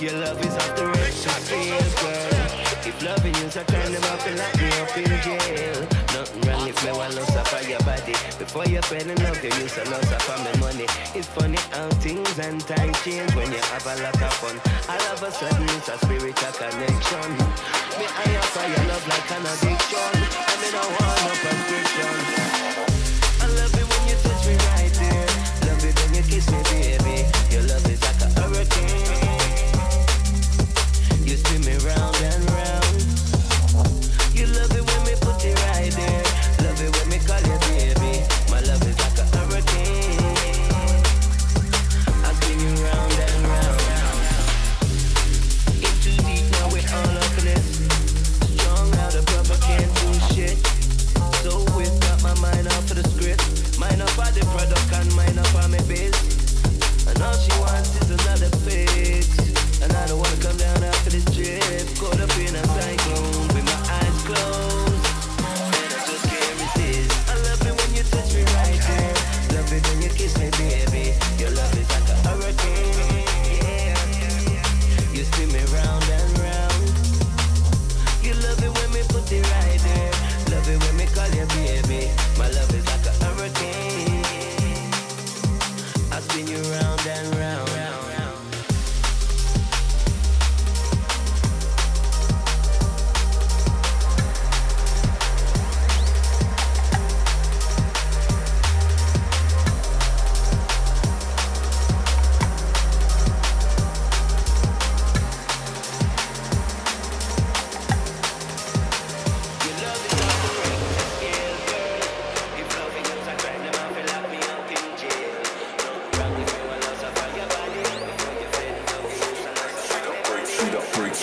your love is off the just feel, girl. If loving you's a them have to lock me up in jail. Nothing wrong if me want loss of your body. Before you fell in love, you use a loss of my money. It's funny how things and time change when you have a lot of fun. All of a sudden, it's a spiritual connection. Me, I offer your love like an addiction. I mean, I want me, baby. Your love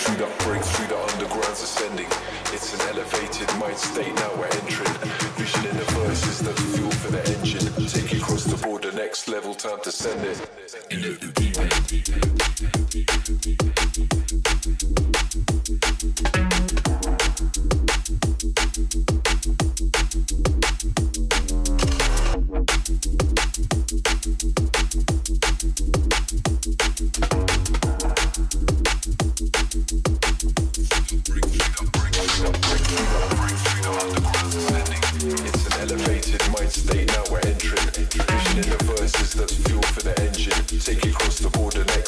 through that break, through the underground's ascending. It's an elevated mind state now we're entering. Vision in the verse is the fuel for the engine. Take it across the border, next level, time to send it. Take it across the border next.